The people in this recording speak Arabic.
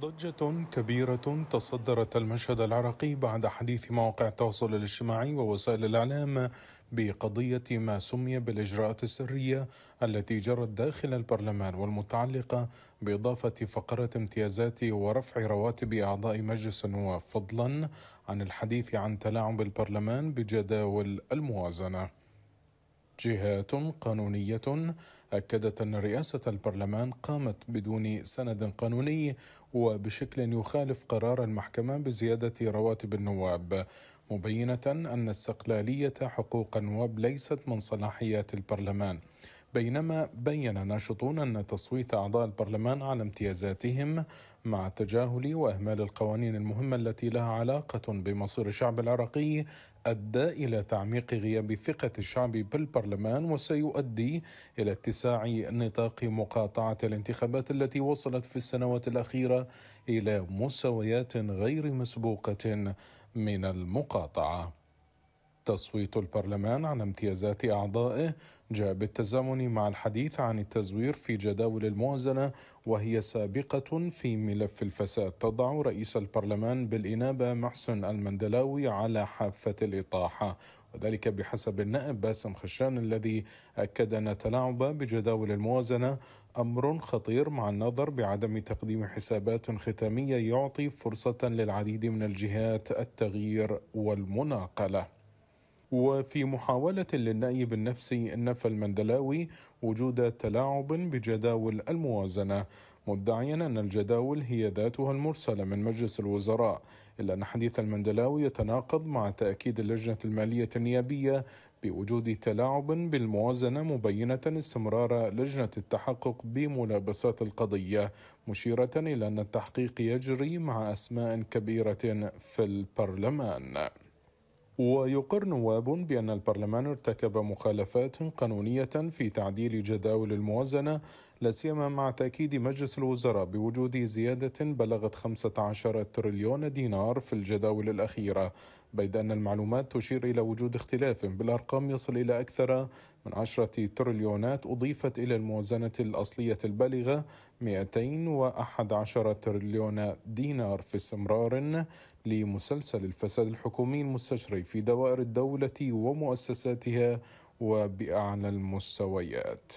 ضجة كبيرة تصدرت المشهد العراقي بعد حديث مواقع التواصل الاجتماعي ووسائل الإعلام بقضية ما سمي بالإجراءات السرية التي جرت داخل البرلمان والمتعلقة بإضافة فقرة امتيازات ورفع رواتب أعضاء مجلس النواب فضلا عن الحديث عن تلاعب البرلمان بجداول الموازنة. جهات قانونية. أكدت أن رئاسة البرلمان قامت بدون سند قانوني وبشكل يخالف قرار المحكمة بزيادة رواتب النواب مبينة أن استقلالية حقوق النواب ليست من صلاحيات البرلمان. بينما بين ناشطون أن تصويت أعضاء البرلمان على امتيازاتهم مع تجاهل وإهمال القوانين المهمة التي لها علاقة بمصير الشعب العراقي أدى إلى تعميق غياب ثقة الشعب بالبرلمان وسيؤدي إلى اتساع نطاق مقاطعة الانتخابات التي وصلت في السنوات الأخيرة إلى مستويات غير مسبوقة من المقاطعة. تصويت البرلمان على امتيازات أعضائه جاء بالتزامن مع الحديث عن التزوير في جداول الموازنة وهي سابقة في ملف الفساد. تضع رئيس البرلمان بالإنابة محسن المندلاوي على حافة الإطاحة. وذلك بحسب النائب باسم خشان الذي أكد أن التلاعب بجداول الموازنة أمر خطير مع النظر بعدم تقديم حسابات ختامية يعطي فرصة للعديد من الجهات التغيير والمناقلة. وفي محاولة للنأي النفسي نفى المندلاوي وجود تلاعب بجداول الموازنة مدعيا أن الجداول هي ذاتها المرسلة من مجلس الوزراء. إلا أن حديث المندلاوي يتناقض مع تأكيد اللجنة المالية النيابية بوجود تلاعب بالموازنة مبينة استمرار لجنة التحقق بملابسات القضية مشيرة إلى أن التحقيق يجري مع أسماء كبيرة في البرلمان. ويقر نواب بأن البرلمان ارتكب مخالفات قانونية في تعديل جداول الموازنة لا سيما مع تأكيد مجلس الوزراء بوجود زيادة بلغت 15 تريليون دينار في الجداول الأخيرة بيد أن المعلومات تشير إلى وجود اختلاف بالأرقام يصل إلى أكثر من عشرة تريليونات أضيفت إلى الموازنة الأصلية البالغة 211 تريليون دينار في استمرار لمسلسل الفساد الحكومي المستشري في دوائر الدولة ومؤسساتها وبأعلى المستويات.